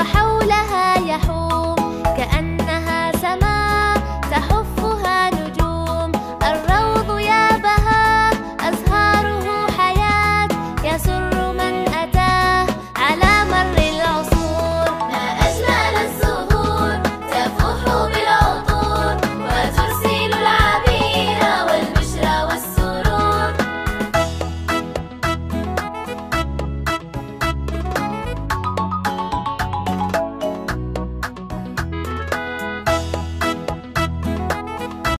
وحولها يحول